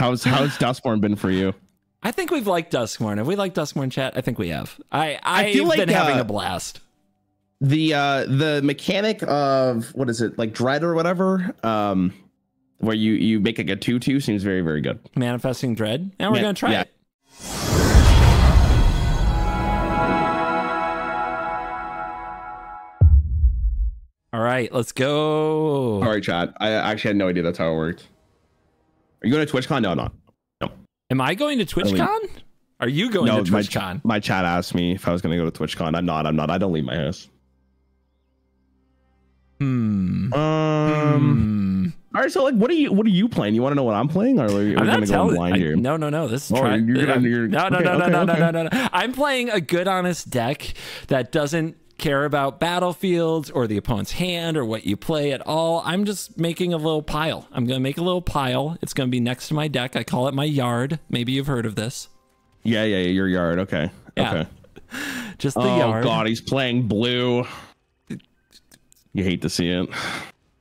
How's how's Duskmourn been for you? I think we've liked Duskmourn. Have we liked Duskmourn chat? I think we have. I I I've feel like, been having uh, a blast. The uh the mechanic of what is it like dread or whatever um where you you make like a two two seems very very good. Manifesting Dread. And we're Yeah, gonna try yeah. it. All right, let's go. All right, chat. I actually had no idea that's how it worked. Are you going to TwitchCon? No, not. No. Am I going to TwitchCon? Are you going no, to my, TwitchCon? my chat asked me if I was going to go to TwitchCon. I'm not. I'm not. I don't leave my house. Hmm. Um. Hmm. All right. So, like, what are you? What are you playing? You want to know what I'm playing, or are we, I'm are we going to go blind I- here? no, no, no. This is Oh, try- you're gonna- you're- no, no, okay, no, no, okay, no, no, okay. no, no, no. I'm playing a good, honest deck that doesn't care about battlefields or the opponent's hand or what you play at all. I'm just making a little pile. I'm gonna make a little pile. It's gonna be next to my deck. I call it my yard. Maybe you've heard of this. Yeah, yeah, yeah. Your yard. Okay. Yeah. Okay. Just the oh yard. God, he's playing blue. You hate to see it.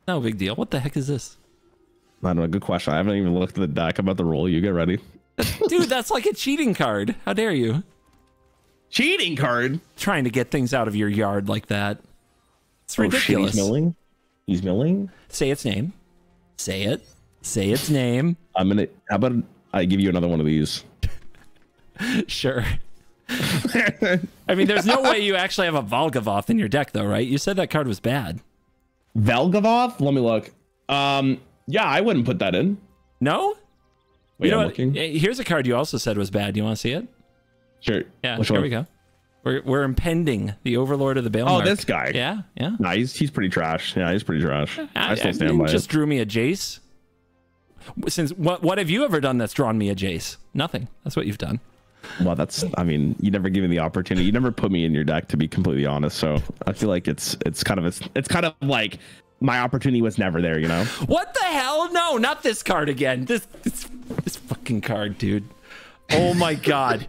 No big deal. What the heck is this? I don't know. Good question. I haven't even looked at the deck. I'm about to roll you. Get ready. Dude, that's like a cheating card. How dare you? Cheating card. Trying to get things out of your yard like that. It's Oh, shit, ridiculous. he's milling. He's milling. Say its name. Say it. Say its name. I'm gonna. How about I give you another one of these? Sure. I mean, there's no way you actually have a Valgavoth in your deck, though, right? You said that card was bad. Valgavoth. Let me look. Um. Yeah, I wouldn't put that in. No? Wait, you know I'm what? looking. Here's a card you also said was bad. Do you want to see it? Sure. Yeah, Which here one? we go. We're, we're impending the Overlord of the Bale. Oh, this guy. Yeah, yeah. Nah, he's he's pretty trash. Yeah, he's pretty trash. I, still I stand mean, by just it. drew me a Jace. Since what what have you ever done that's drawn me a Jace? Nothing. That's what you've done. Well, that's. I mean, you never give me the opportunity. You never put me in your deck, to be completely honest. So I feel like it's it's kind of it's, it's kind of like my opportunity was never there. You know. What the hell? No, not this card again. This this this fucking card, dude. Oh my god.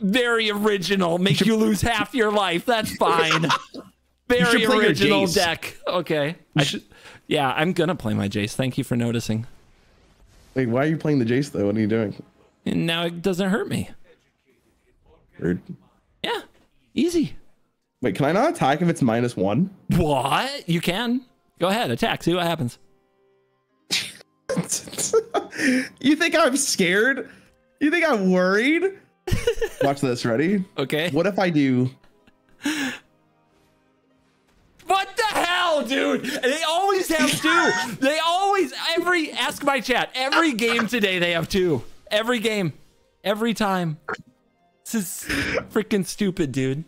Very original. Make you lose half your life. That's fine. Very should play your original Jace. deck. Okay. I should Yeah, I'm gonna play my Jace. Thank you for noticing. Wait, why are you playing the Jace though? What are you doing? And now it doesn't hurt me. Rude. Yeah. Easy. Wait, can I not attack if it's minus one? What? You can. Go ahead, attack. See what happens. you think I'm scared? You think I'm worried? Watch this. Ready? Okay. What if I do? What the hell, dude? They always have two. They always every ask my chat. Every game today they have two. Every game. Every time. This is freaking stupid, dude.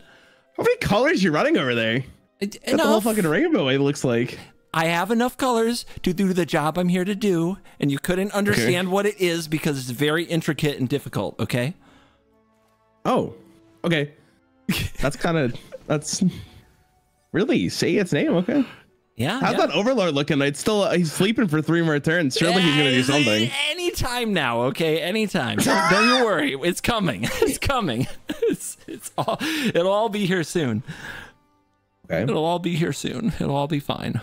How many colors you running over there? Got the whole fucking rainbow. It looks like. I have enough colors to do the job I'm here to do, and you couldn't understand what it is because it's very intricate and difficult, okay? Oh, okay. That's kind of that's really say its name. Okay. Yeah. How's yeah. that Overlord looking? It's still uh, he's sleeping for three more turns. Surely he's gonna do Yeah, something. Anytime now, okay? Anytime. Don't, don't you worry. It's coming. It's coming. It's, it's all, it'll all be here soon. Okay. It'll all be here soon. It'll all be fine.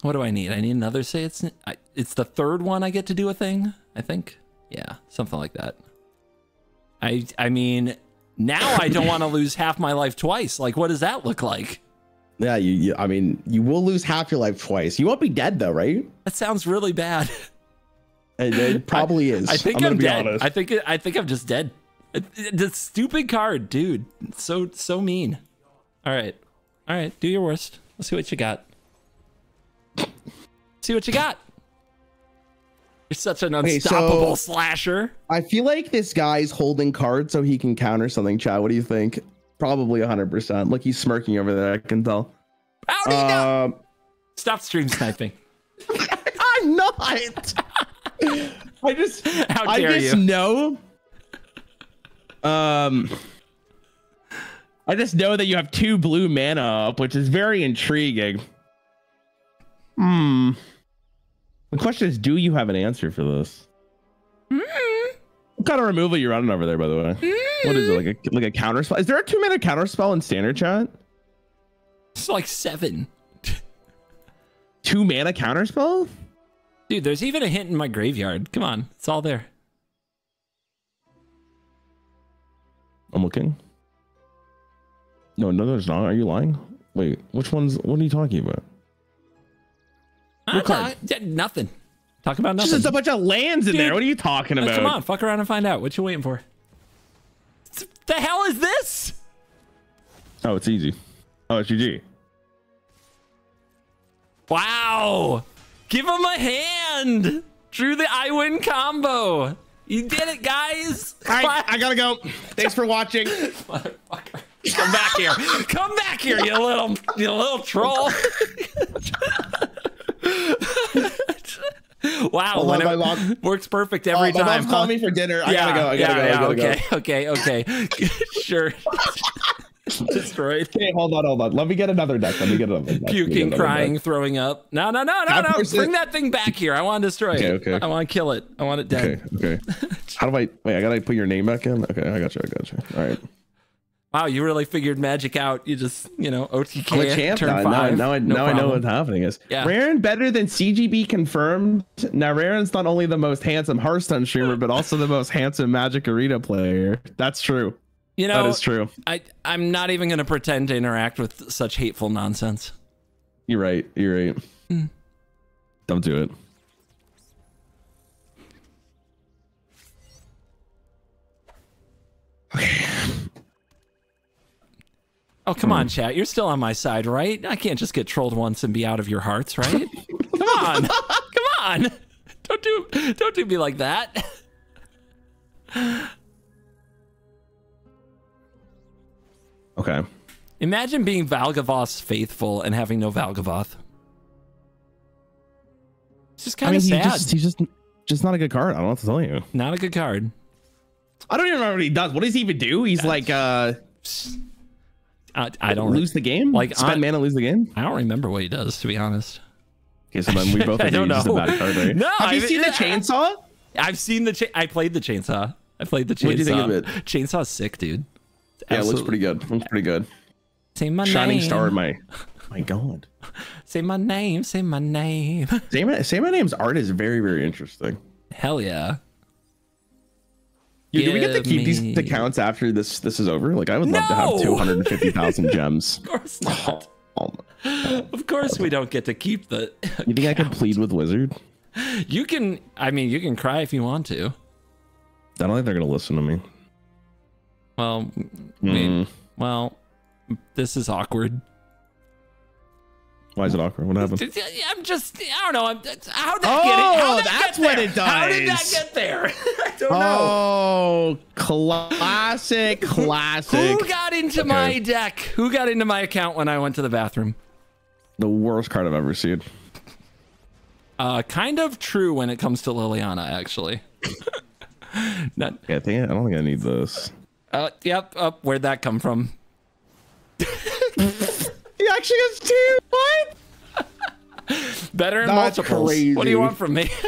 What do I need? I need another say it's I, it's the third one I get to do a thing, I think. Yeah, something like that. I I mean, now I don't want to lose half my life twice. Like what does that look like? Yeah, you, you. I mean, you will lose half your life twice. You won't be dead though, right? That sounds really bad. It, it probably is. I think I'm I'm, dead. honest. I think I think I'm just dead. The stupid card, dude. So so mean. All right, all right. Do your worst. Let's see what you got. See what you got. You're such an Okay, so- unstoppable slasher. I feel like this guy's holding cards so he can counter something. Chad, what do you think? Probably 100. percent Look, he's smirking over there. I can tell. How do you know? Um, Stop stream sniping. I'm not. I just. How dare I just you? know. Um. I just know that you have two blue mana up, which is very intriguing. Hmm. The question is, do you have an answer for this? Hmm. What kind of removal you running over there, by the way? Hmm. What is it like a like a counter spell? Is there a two mana counter spell in standard chat? It's like seven. Two mana counter spell? Dude, there's even a hint in my graveyard. Come on, it's all there. I'm looking. No, no, there's not. Are you lying? Wait, which one's? What are you talking about? I'm card? not- nothing. Talk about nothing. Just a bunch of lands in Dude, there. What are you talking Uh, about? Come on, fuck around and find out. What you waiting for? The hell is this? Oh, it's easy. Oh, it's GG. Wow. Give him a hand. Drew the I win combo. You did it, guys. All right, I gotta go. Thanks for watching. Motherfucker. Come back here. Come back here, you little you little troll. wow, Hold on, my mom- works perfect Oh, every my time. mom's huh? calling me for dinner. I yeah, gotta go. I gotta yeah, go. Yeah, gotta okay, okay, okay. sure. Destroyed. Okay, hold on, hold on. Let me get another deck. Let me get another deck. Puking, another crying, deck. throwing up. No, no, no, no, no. Bring that thing back here. I want to destroy Okay, it. okay. I want to kill it. I want it dead. Okay, okay. How do I wait? I gotta put your name back in. Okay, I got you. I got you. All right. Wow, you really figured magic out. You just, you know, OTK I'm a champ turn now. Now, five. now, I, No now I know what's happening. Is Yeah. Rarran better than CGB confirmed? Now Rarran's not only the most handsome Hearthstone streamer, but also the most handsome Magic Arena player. That's true. You know, that is true. I, I'm not even going to pretend to interact with such hateful nonsense. You're right. You're right. Hmm. Don't do it. Oh, come on, chat. You're still on my side, right? I can't just get trolled once and be out of your hearts, right? come on. come on. Don't do don't do me like that. Okay. Imagine being Valgavoth's faithful and having no Valgavoth. It's just I kind mean, of he sad. just, he's just just not a good card. I don't know what to tell you. Not a good card. I don't even know what he does. What does he even do? He's like uh I, I don't lose the game? Like, spend I- mana, lose the game? I don't remember what he does, to be honest. Okay, so then we both I don't he's just a know. bad card, right? No, Have you I- seen the chainsaw? I've seen the. Cha- I played the chainsaw. I played the chainsaw. What'd you think of it? Chainsaw's sick, dude. It's Yeah, it looks pretty good. Looks pretty good. Say my Shining name. star my my god. Say my name. Say my name. Say my say my name's art is very, very interesting. Hell yeah. Yo, do we get to keep these me- accounts after this this is over? Like I would love to have two hundred and fifty thousand gems. Of course not. Oh, Of course we don't get to keep the. you think I can plead with Wizard? You can. I mean, you can cry if you want to. I don't think they're gonna listen to me. Well, I mean, Mm. well, this is awkward. Why is it awkward? What happened? I'm just. I don't know. I'm, how did that Oh, get it? How'd that that's get what there? it How did that get there? I don't know. Oh, classic, classic. Who got into my deck? Who got into my account when I went to the bathroom? The worst card I've ever seen. Uh, kind of true when it comes to Liliana, actually. Not, Yeah, I think I don't think I need this. uh, yep. Up. where'd that come from? He actually has two. What? Better in That's multiples. What do you want from me?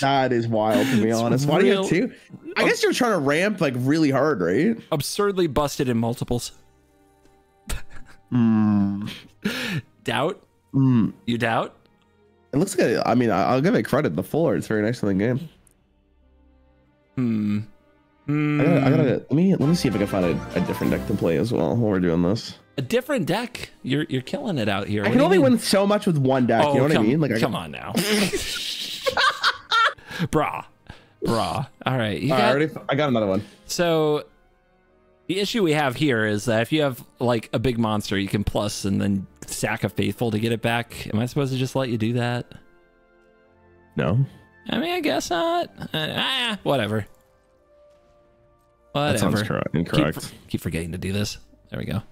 That is wild to be honest. Why do you have two? I guess you're trying to ramp like really hard, right? Absurdly busted in multiples. Hmm. Doubt? You doubt? It looks like I mean I'll give it credit. The full art is very nice in the game. Hmm. I gotta, I gotta let me let me see if I can find a, a different deck to play as well while we're doing this. A different deck. You're you're killing it out here. I What can only mean? win so much with one deck. you know what I mean? Like I come on now, brah, brah. All right, you All got I already I got another one. So the issue we have here is that if you have like a big monster, you can plus and then sack a faithful to get it back. Am I supposed to just let you do that? No, I mean, I guess not. Uh, ah, whatever. that sounds Whatever. correct. Keep, Incorrect. keep forgetting to do this. There we go.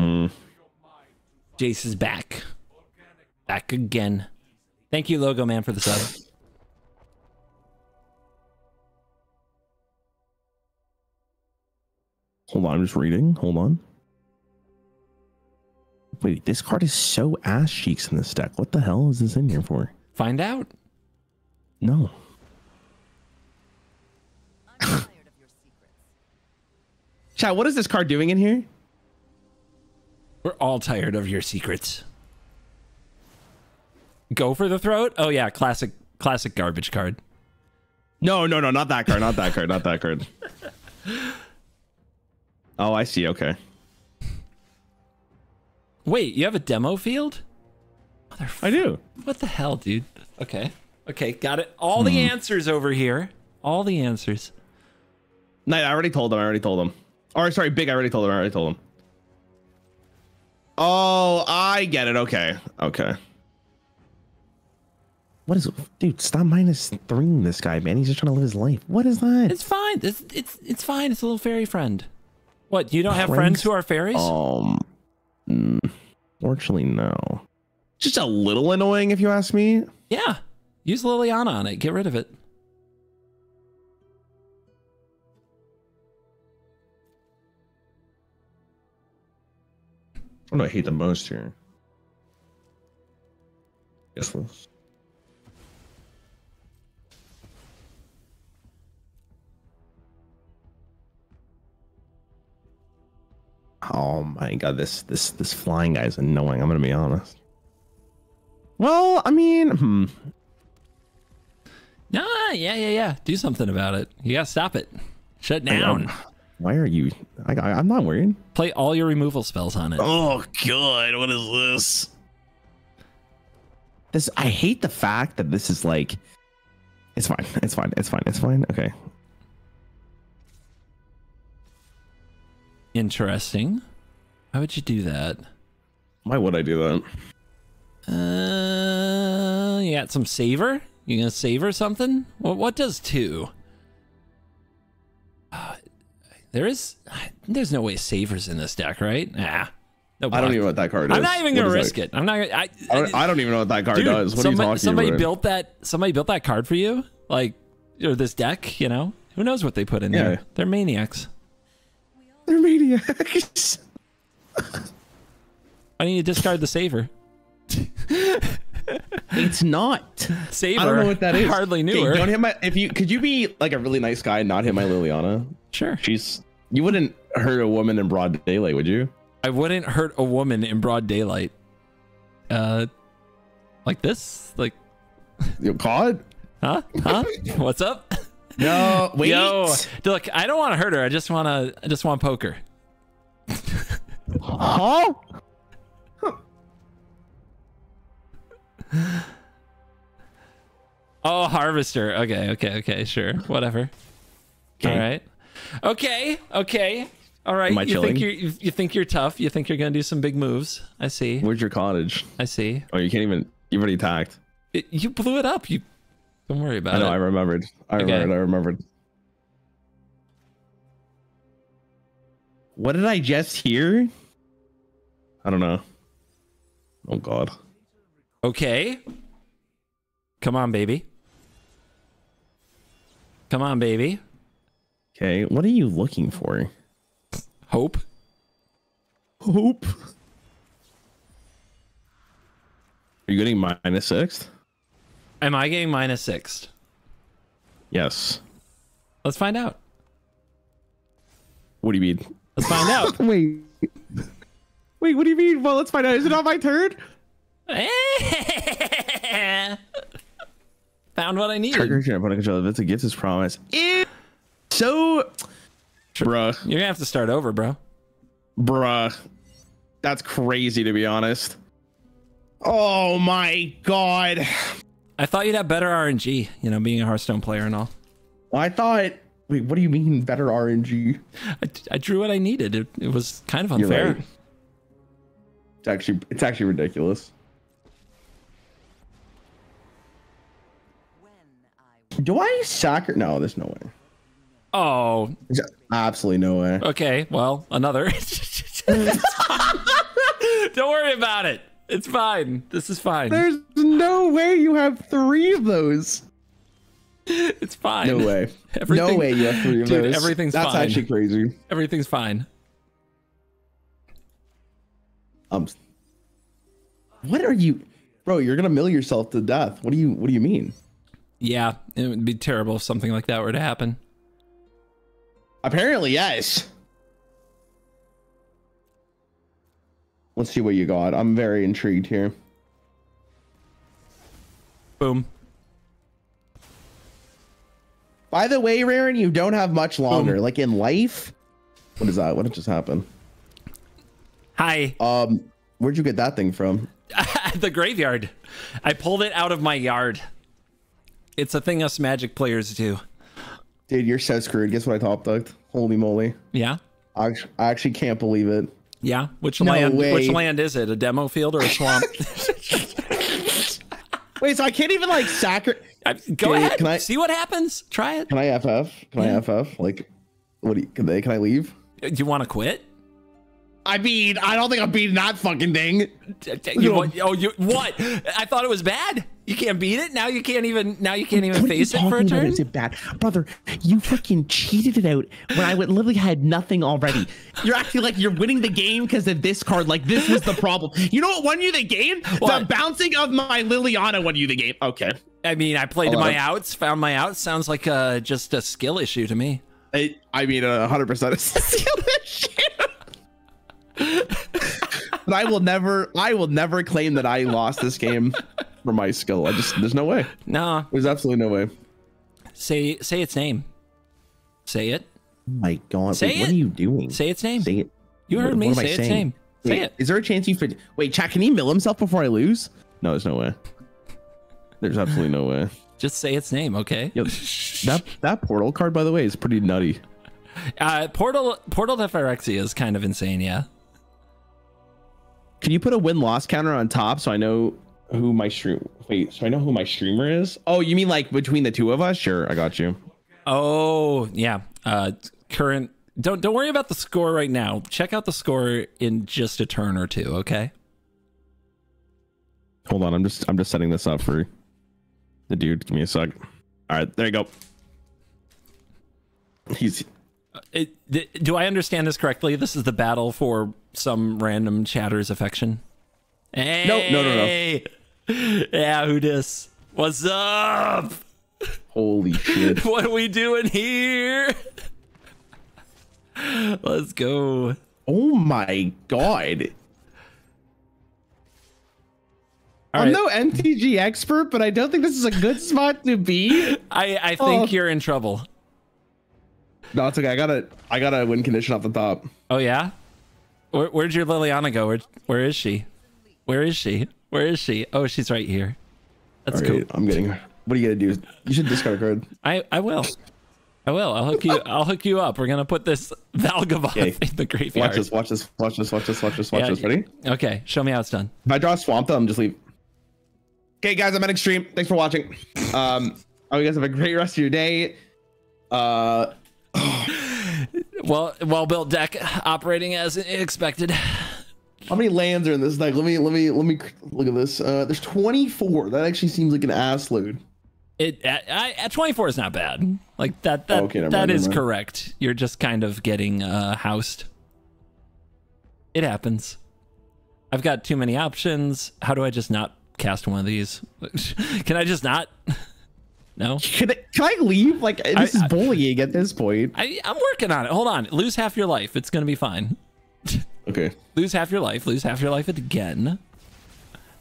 Mm. Jace is back. Back again. Thank you, Logo Man, for the sub. Hold on, I'm just reading. Hold on. Wait, this card is so ass cheeks in this deck. What the hell is this in here for? Find out. No. I'm tired of your secrets. Chat, what is this card doing in here? We're all tired of your secrets. Go for the throat. Oh yeah, classic classic garbage card. No, no, no, not that card. Not that card. Not that card. Oh, I see. Okay. Wait, you have a demo field? I do. What the hell, dude? Okay. Okay, got it. All the hmm. answers over here. All the answers. No, I already told them. I already told them. Or sorry, big. I already told them. I already told him. Oh, I get it. Okay. Okay. What is dude? Stop minus three this guy, man. He's just trying to live his life. What is that? It's fine. It's it's it's fine. It's a little fairy friend. What? You don't have Friends? friends who are fairies? Um, mm, fortunately, no. Just a little annoying, if you ask me. Yeah. Use Liliana on it. Get rid of it. What do I hate the most here? Guess this. Oh my god, this this this flying guy is annoying. I'm gonna be honest. Well, I mean, hmm. Nah, yeah, yeah, yeah. Do something about it. You gotta stop it. Shut down. Why are you? I, I, I'm not worried. Play all your removal spells on it. Oh god, what is this? This I hate the fact that this is like it's fine. It's fine. It's fine. It's fine. Okay. Interesting. Why would you do that? Why would I do that? Uh, you got some savor? You gonna savor something? What what does two? There is, there's no way Saver's in this deck, right? Ah, no. I don't even know what that card is. I'm not even What gonna risk that? it. I'm not. gonna- I, I don't, I don't even know what that card dude, does. What somebody, are you talking somebody about? built that. Somebody built that card for you, like or this deck. You know, who knows what they put in Yeah. there? They're maniacs. They're maniacs. I need to discard the saver? it's not. Saver. I don't know what that is. Hardly knew Okay, her. Don't hit my. If you could you be like a really nice guy and not hit my Liliana? Sure. She's. You wouldn't hurt a woman in broad daylight, would you? I wouldn't hurt a woman in broad daylight. Uh, like this? Like, You caught? huh? Huh? What's up? No. Wait. Yo, look, I don't want to hurt her. I just want to. I just want to poke her. Huh? Oh, harvester. Okay, okay, okay. Sure, whatever. Okay. All right. Okay, okay. All right. Am I you chilling? think you're you, you think you're tough. You think you're gonna do some big moves. I see. Where's your cottage? I see. Oh, you can't even. You've already attacked. It, you blew it up. You don't worry about it. I know. I remembered. I Okay. remembered. I remembered. What did I just hear? I don't know. Oh God. Okay. Come on, baby. Come on, baby. Okay. What are you looking for? Hope. Hope. Are you getting minus six? Am I getting minus six? Yes. Let's find out. What do you mean? Let's find out. Wait. Wait, what do you mean? Well, let's find out. Is it not my turn? Found what I needed. Trigger can put a control. If it's a gift, his promise. Ew. So, bruh, You're gonna have to start over, bro. bruh, that's crazy to be honest. Oh my god! I thought you'd have better RNG, you know, being a Hearthstone player and all. I thought. Wait, what do you mean better RNG? I, I drew what I needed. It, it was kind of You're unfair. right. It's actually it's actually ridiculous. When I Do I sacri? No, there's no way. Oh, absolutely no way. okay. Well, another. Don't worry about it. It's fine. This is fine. There's no way you have three of those. It's fine. No way. Everything- no way you have three of Dude, those. everything's That's fine. actually crazy. Everything's fine. Um, what are you, bro? You're gonna mill yourself to death. What do you What do you mean? Yeah, it would be terrible if something like that were to happen. Apparently, yes. Let's see what you got. I'm very intrigued here. Boom. By the way, Rarran, you don't have much longer. Like in life. What is that? What did just happened? Hi. Um, where'd you get that thing from? the graveyard. I pulled it out of my yard. It's a thing us magic players do. Dude, you're so screwed. Guess what I top ducked? Holy moly. Yeah. I I actually can't believe it. Yeah. Which No land way. which land is it? A demo field or a swamp? Wait, so I can't even like sacri- I- Go Okay, ahead. can I- See what happens. Try it. Can I FF? Can I FF? Like, what do you, can they, can I leave? Do you want to quit? I mean, I don't think I'm beating that fucking thing. You, what, oh, you what? I thought it was bad. You can't beat it. Now you can't even. Now you can't even What are you face it for a talking about? turn. Is it bad, brother? You fucking cheated it out when I went, literally had nothing already. You're acting like you're winning the game because of this card. Like this was the problem. You know what won you the game? The bouncing of my Liliana won you the game. Okay. I mean, I played Hold my outs, found my outs. Sounds like uh, just a skill issue to me. I, I mean, uh, 100% is skill issue. But I will never, I will never claim that I lost this game for my skill. I just, there's no way. No, There's absolutely no way. say say its name. Say it. Oh my God, Say wait, what are you doing? Say its name. Say it. You heard What- me. what Say its saying? name. Say Wait, it. Is there a chance you could wait? Chat, can he mill himself before I lose? No, there's no way. There's absolutely no way. Just say its name, okay? Yo, that that portal card, by the way, is pretty nutty. Uh, Portal Portal to Phyrexia is kind of insane, yeah. Can you put a win loss counter on top so I know who my stream? Wait, so I know who my streamer is. Oh, you mean like between the two of us? Sure, I got you. Oh, yeah. Uh, current. Don't don't worry about the score right now. Check out the score in just a turn or two, okay? Hold on, I'm just I'm just setting this up for the dude. Give me a sec. All right, there you go. He's It, th- do I understand this correctly? This is the battle for some random chatter's affection. Hey! no, no, no. no. Yeah, who dis? What's up? holy shit. What are we doing here? Let's go. oh my god. All I'm right. no MTG expert, but I don't think this is a good spot to be. I, I think Oh. you're in trouble. No, it's okay. I got a I got a win condition off the top. Oh yeah? Where, where'd your Liliana go? Where, where is she? Where is she? Where is she? Oh, she's right here. That's All cool. I'm getting. Her. What are you gonna do? You should discard a card. I, I will. I will. I'll hook you. I'll hook you up. We're gonna put this Valgavoth Okay. in the graveyard. Watch this. Watch this. Watch this. Watch this. Watch this. Watch Yeah, this. Ready? Okay, show me how it's done. If I draw a swamp, though, I'm just leave. Okay, guys, I'm at extreme. Thanks for watching. Um, I hope you guys have a great rest of your day. Uh, Well, well well built deck operating as expected. how many lands are in this deck? Let me let me let me look at this. Uh, there's 24. That actually seems like an ass load. It at, I- at 24 is not bad. Like that. That Oh, okay, that mind, is correct. You're just kind of getting uh, housed. It happens. I've got too many options. How do I just not cast one of these? Can I just not? No. Can I, can I leave? Like this is I- bullying at this point. I, I'm working on it. Hold on. Lose half your life. It's gonna be fine. Okay. Lose half your life. Lose half your life again.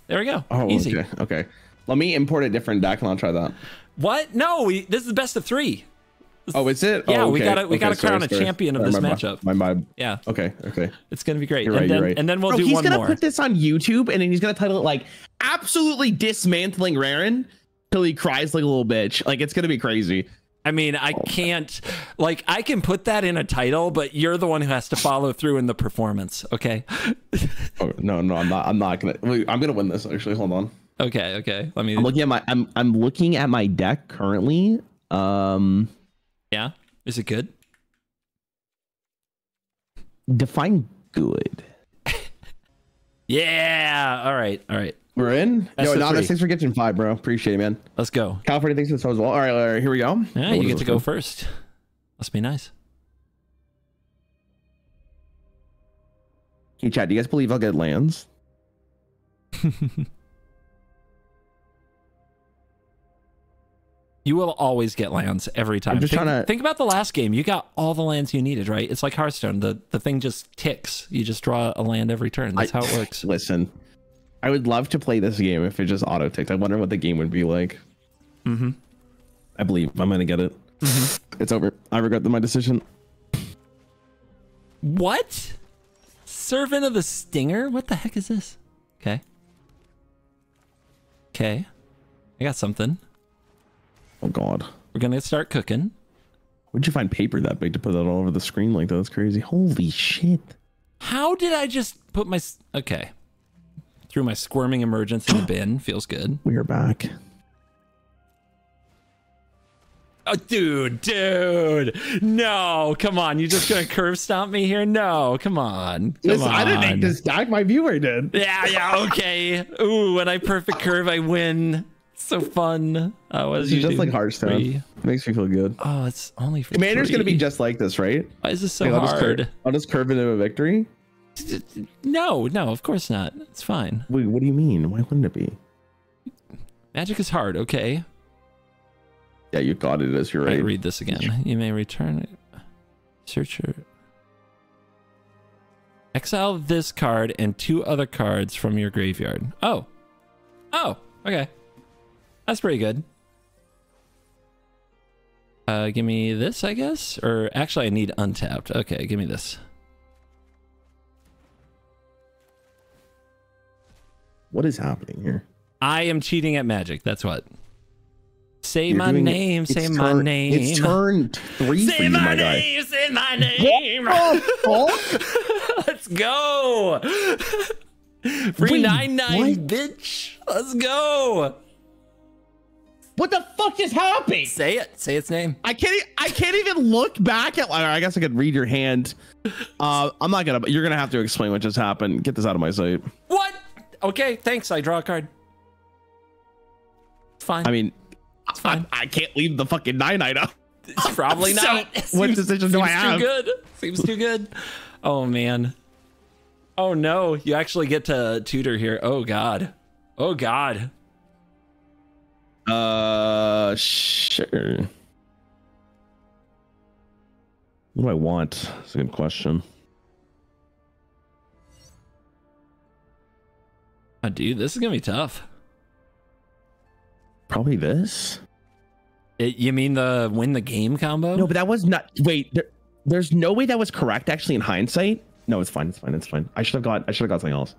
There we go. Oh, Easy. okay. Okay. Let me import a different deck and I'll try that. What? No. We. This is the best of three. Oh, is it? Yeah, oh, we gotta- we Okay, gotta sorry, crown a sorry. champion of this my- matchup. My my. Yeah. Okay. Okay. It's gonna be great. You're and right, then you're right. and then we'll Bro, do he's one gonna more. put this on YouTube and then he's gonna title it like absolutely dismantling Rarran till he cries like a little bitch. Like it's gonna be crazy. I mean, I can't like I can put that in a title, but you're the one who has to follow through in the performance. Okay. Oh no, no, I'm not. I'm not gonna. Wait, I'm gonna win this. Actually, hold on. Okay. Okay. Let me. I'm looking at my. I'm I'm looking at my deck currently. Um, Yeah. Is it good? define good. Yeah. All right. All right. We're in. Best Yo, of Anonymous, three. thanks for getting five, bro. Appreciate it, man. Let's go. California, thanks for the as well. All right, all right, here we go. Yeah, What you get to go one? first. Must be nice. Hey, Chad, do you guys believe I'll get lands? You will always get lands every time. just think, trying to- think about the last game. You got all the lands you needed, right? It's like Hearthstone. The the thing just ticks. You just draw a land every turn. That's I- how it works. Listen, I would love to play this game if it just auto ticked. I wonder what the game would be like. Mm-hmm. I believe I'm gonna get it. It's over. I regret my decision. What? Servant of the Stinger? What the heck is this? Okay. Okay. I got something. Oh god. We're gonna start cooking. Where'd you find paper that big to put that all over the screen like that? That's crazy. Holy shit. How did I just put my okay? Threw my squirming emergence in the bin. Feels good. We are back. Oh, dude, dude, no, come on! You just gonna curve stomp me here? No, come on, come on. I didn't make this stack. My viewer did. Yeah, yeah, okay. Ooh, when I perfect curve, I win. So fun. Oh, did is you just like Hearthstone. Three. Makes me feel good. Oh, it's only for Commander's gonna be just like this, right? Why is this so Okay, I'll, just hard? curve, I'll just curve into a victory. No, no, of course not. It's fine. Wait, what do you mean? Why wouldn't it be? Magic is hard. Okay. Yeah, you got it as you're Right. read this again. You may return it. Searcher. Exile this card and two other cards from your graveyard. Oh. Oh, okay. That's pretty good. Uh, give me this, I guess? Or actually, I need untapped. Okay, give me this. What is happening here? I am cheating at magic. That's what. Say You're my name. Say my name. It's turn three for Say you, my, my guy. name. Say my name. Let's go. Free Wait, nine nine, what? bitch. Let's go. What the fuck just happened? Say it. Say its name. I can't. I can't even look back at. I guess I could read your hand. Uh, I'm not gonna. You're gonna have to explain what just happened. Get this out of my sight. What? Okay, thanks. I draw a card. It's fine. I mean, it's fine. I can't leave the fucking nine item. It's probably So, not. what decision do I seems have? Too good. Seems too good. Oh man. Oh no! You actually get to tutor here. Oh god. Oh god. Uh, sure. What do I want? That's a good question. Oh, dude, this is gonna be tough. Probably this. It, you mean the win the game combo? No, but that was not. Wait, there, there's no way that was correct. Actually, in hindsight, no, it's fine. It's fine. It's fine. I should have got. I should have got something else.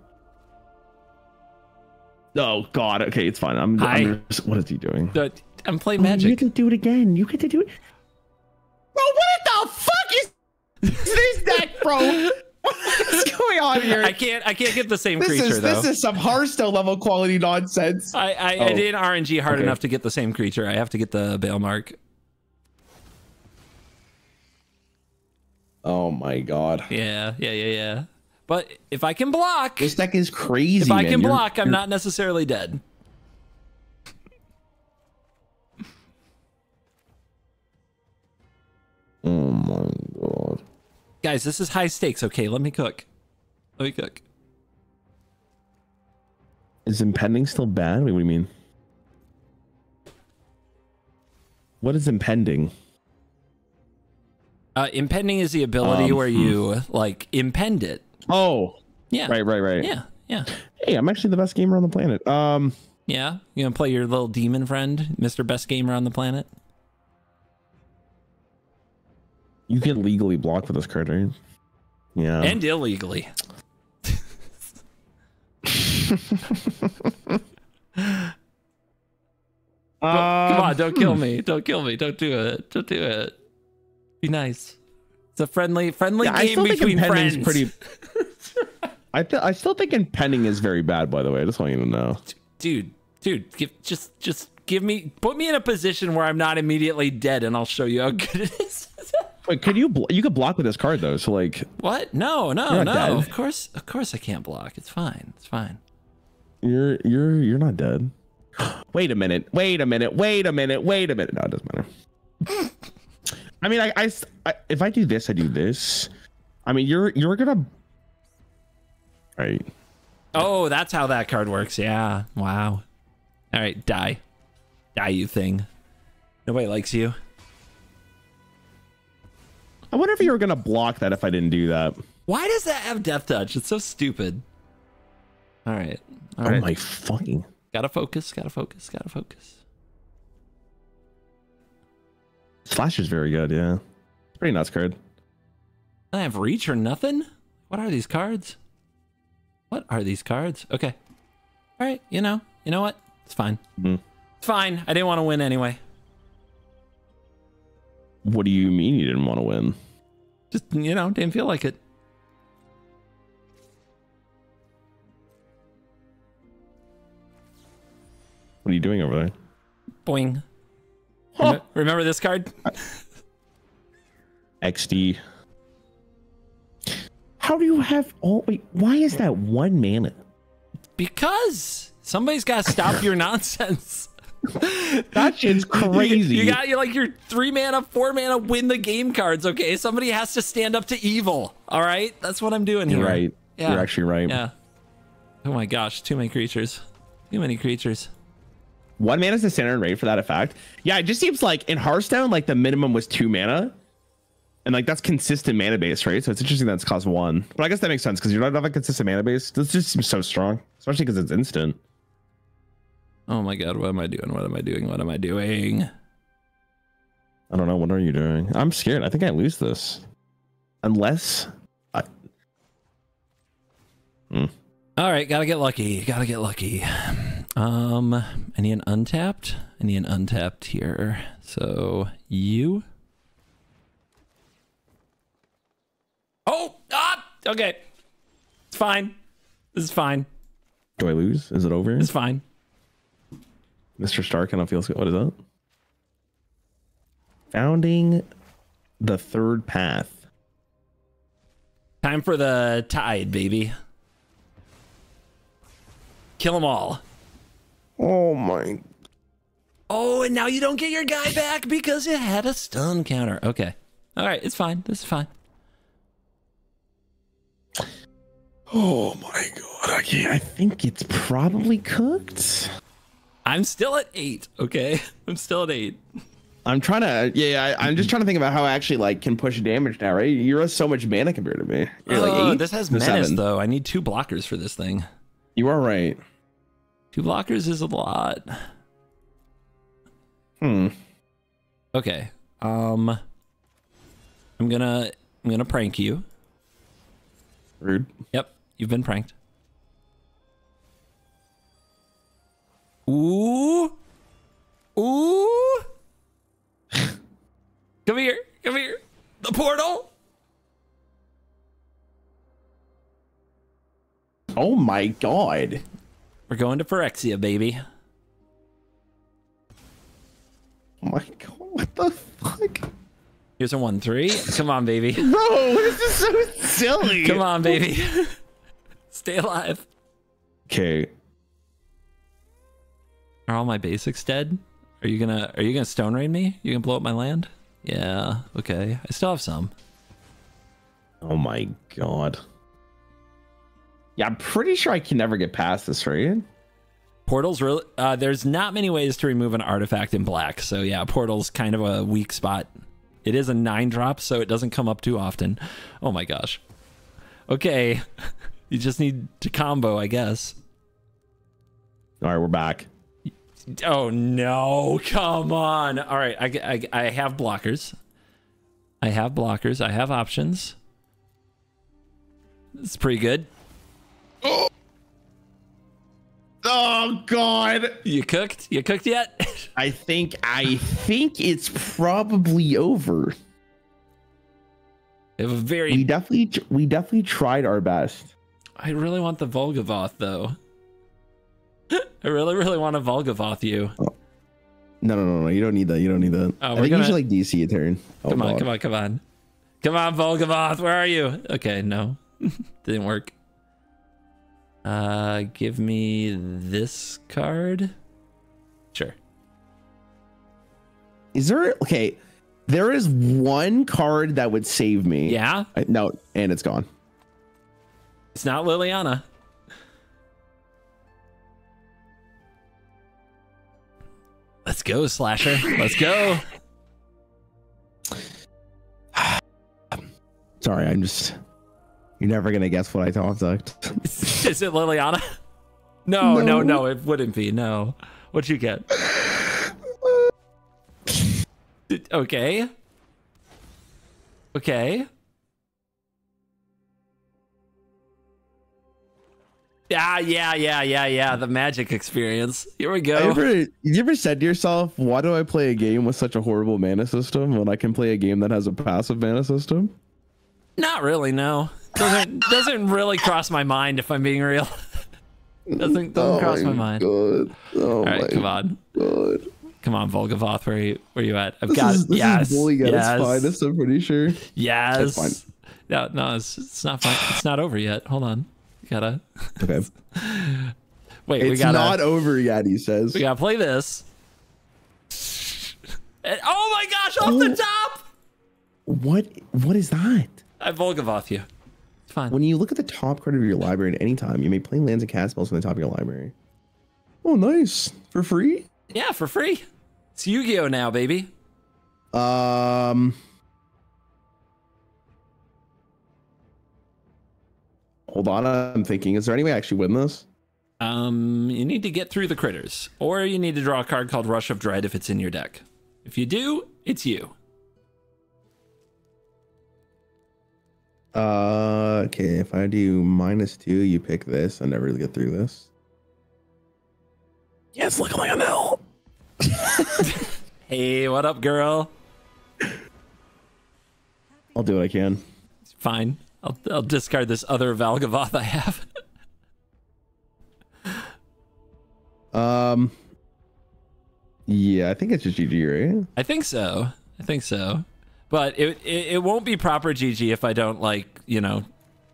Oh God. Okay, it's fine. I'm. Hi. I'm what is he doing? The- I'm playing Oh, you magic. get to do it again. You get to do it. Bro, what the fuck is this deck, bro? What's going on here? I can't. I can't get the same this creature is though. this is some Hearthstone level quality nonsense. I I, I Oh. did RNG hard Okay. enough to get the same creature. I have to get the Balemurk. Oh my God. Yeah, yeah, yeah, yeah. But if I can block, This deck is crazy. if I man. can You're- block, I'm not necessarily dead. Oh my God. Guys, this is high stakes. Okay, let me cook. Let me cook. Is impending still bad? What do you mean? What is impending? Uh, impending is the ability Um, where you like impend it. Oh, Yeah. right, right, right. Yeah. Yeah. Hey, I'm actually the best gamer on the planet. Um, Yeah. You gonna play your little demon friend, Mr. Best Gamer on the planet? You can legally block with this card, right? Yeah. And illegally. Don't- come Um, on, don't kill me. Don't kill me. Don't do it. Don't do it. Be nice. It's a friendly friendly Yeah, I game still think between impending's friends. pretty. I th- I still think impending is very bad. By the way, I just want you to know. dude, dude, give just just give me put me in a position where I'm not immediately dead and I'll show you how good it is. Wait, could you you could block with this card though? So like, what? No, no, no. dead. Of course of course I can't block. It's fine. It's fine. you're you're you're not dead. Wait a minute. Wait a minute. Wait a minute. Wait a minute. No, it doesn't matter. I mean, I, I, if I do this, I do this. I mean, you're you're gonna. Right. Oh, that's how that card works. Yeah. Wow. All right, die. Die, you thing. Nobody likes you. I wonder if you were gonna block that if I didn't do that. Why does that have death touch? It's so stupid. All right. All Oh right. my fucking. Gotta focus. Gotta focus. Gotta focus. Slash is very good, yeah. It's pretty nuts card. I have reach or nothing. What are these cards? What are these cards? Okay. All right. You know. You know what? It's fine. Mhm. It's fine. I didn't want to win anyway. What do you mean you didn't want to win? Just you know, didn't feel like it. What are you doing over there? Boing. Rem- Remember this card? XD. How do you have all? Wait, why is that one mana? Because somebody's got to stop your nonsense. That shit's crazy. You got you like your three mana, four mana, win the game cards. Okay, somebody has to stand up to evil. All right, that's what I'm doing here. You're right. Yeah. You're actually right. Yeah. Oh my gosh, too many creatures. Too many creatures. One mana is the standard rate for that effect. Yeah, it just seems like in Hearthstone, like the minimum was two mana. And like that's consistent mana base, right? So it's interesting that it's cost one. But I guess that makes sense because you don't have a consistent mana base. This just seems so strong, especially because it's instant. Oh my god, what am I doing? What am I doing? What am I doing? I don't know. What are you doing? I'm scared. I think I lose this. Unless I, All right, gotta get lucky. Gotta get lucky. Um, I need an untapped. I need an untapped here. So you. Oh, ah, okay. It's fine. This is fine. do I lose? Is it over? It's fine. Mr. Star kind of feels good. What is that? Founding the third path. Time for the tide, baby. Kill them all. Oh my Oh, and now you don't get your guy back because it had a stun counter. Okay. All right, it's fine. This is fine. Oh my god. Okay, I think it's probably cooked. I'm still at eight. Okay, I'm still at eight. I'm trying to yeah, I, I'm just trying to think about how I actually like can push damage now, right? You're so much mana compared to me. You're like Oh, eight? this has menace seven? though. I need two blockers for this thing. You are right. Two blockers is a lot. Hmm. Okay. Um I'm gonna I'm gonna prank you. Rude. Yep, you've been pranked. Ooh. Ooh. come here. Come here. The portal. Oh my god. We're going to Phyrexia, baby. Oh my god. What the fuck? Here's a one three. Come on, baby. Bro, this is so silly. Come on, baby. Stay alive. Okay. Are all my basics dead? Are you gonna Are you gonna stone rain me? You gonna blow up my land? Yeah. Okay. I still have some. Oh my god. Yeah, I'm pretty sure I can never get past this, right? Portals really. Uh, there's not many ways to remove an artifact in black, so yeah, portals kind of a weak spot. It is a nine drop, so it doesn't come up too often. Oh my gosh. Okay, you just need to combo, I guess. All right, we're back. Oh no! Come on! All right, I, I, I have blockers. I have blockers. I have options. It's pretty good. Oh oh god. You cooked? You cooked yet? I think I think it's probably over. I have a We very. definitely we definitely tried our best. I really want the Valgavoth though. I really, really want to Valgavoth you. No, no, no, no. You don't need that. You don't need that. Oh, I think gonna- you should like DC a turn. Oh, Come on, God. come on, come on. Come on, Valgavoth, where are you? Okay, no. Didn't work. Uh give me this card. Sure. Is there okay? There is one card that would save me. Yeah? I, no, and it's gone. It's not Liliana. Let's go, Slasher. Let's go. Sorry, I'm just. You're never gonna guess what I talked. Is it Liliana? No, no, No. no, it wouldn't be. No. What'd you get? okay. Okay. Yeah, yeah, yeah, yeah, yeah. The magic experience. Here we You go. ever, you ever said to yourself, why do I play a game with such a horrible mana system when I can play a game that has a passive mana system? Not really, no. Doesn't doesn't really cross my mind if I'm being real. doesn't doesn't oh cross my mind. God. Oh All right, come on. god. Come on, Valgavoth, where you where you at? I've This got is, this Yes. is bullying at yes. its finest, I'm pretty sure. Yes. fine. No, no, it's, it's not fine. It's not over yet. Hold on. Gotta Okay. wait. we gotta not over yet, he says. we gotta play this. And- oh my gosh! Off the Oh. top. What what is that? I Valgavoth you. It's fine. When you look at the top card of your library at any time, you may play lands and cast spells from the top of your library. Oh, nice. For free? yeah, for free. It's Yu-Gi-Oh now, baby. Um. Hold on, I'm thinking. Is there any way I actually win this? Um, you need to get through the critters, or you need to draw a card called Rush of Dread if it's in your deck. If you do, it's you. Uh, okay. If I do minus two, you pick this. I never really get through this. Yes, look like an L. Hey, what up, girl? I'll do what I can. Fine. I'll, I'll discard this other Valgavoth I have. Um. Yeah, I think it's just GG, right? I think so. I think so. But it, it it won't be proper GG if I don't like you know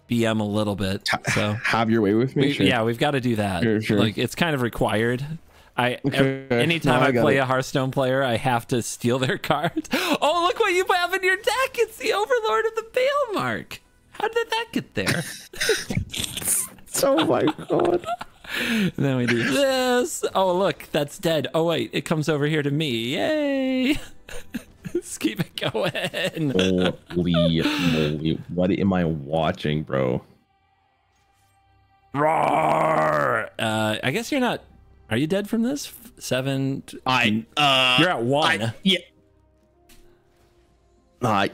BM a little bit. So Have your way with me. we, sure. yeah, we've got to do that. Sure, sure. Like it's kind of required. I Okay. anytime No, I I, play it. a Hearthstone player, I have to steal their card. Oh, look what you have in your deck! It's the Overlord of the Balemurk. How did that get there? Oh my god. And then we do this. Oh, look, that's dead. Oh, wait, it comes over here to me. Yay! Let's keep it going. Holy moly! What am I watching, bro? Roar! Uh, I guess you're not. Are you dead from this? Seven. t- I uh. You're at one. yeah. Uh,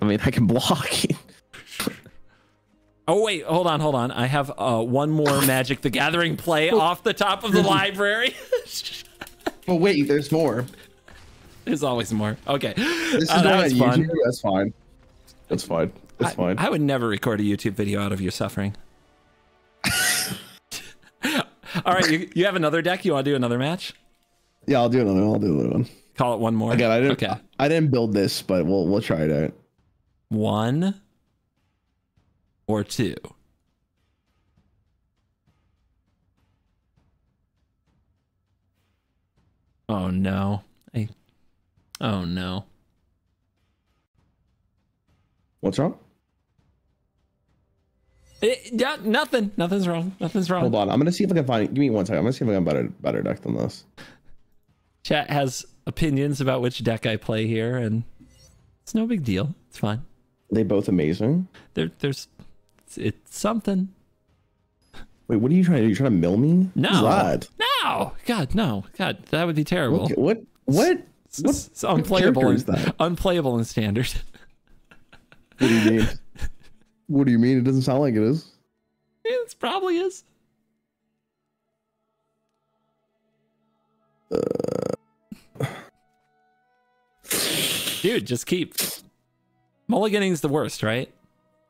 I mean, I can block. Oh wait, hold on, hold on. I have uh, one more Magic the Gathering play off the top of the library. but wait, there's more. There's always more. Okay, This is Uh, that not was fun. YouTube. That's fine. That's fine. That's I, fine. I would never record a YouTube video out of your suffering. All right, you, you have another deck. You want to do another match? yeah, I'll do another. I'll do another one. Call it one more. Again, I didn't. Okay, I didn't build this, but we'll we'll try it out. one or two. Oh no! I, oh no! What's wrong? Eh, yeah, nothing. Nothing's wrong. Nothing's wrong. Hold on. I'm gonna see if I can find. Give me one second. I'm gonna see if I can better better deck than this. Chat has opinions about which deck I play here, and it's no big deal. It's fine. They both amazing. There, there's, it's, it's something. Wait, what are you trying to do? You trying to mill me? No, What's no, God, no, God, that would be terrible. What? What? It's, What it's unplayable. In, is that? unplayable in standard. What do you mean? what do you mean? It doesn't sound like it is. it probably is. Uh. Dude, just keep. Mulliganing's the worst, right?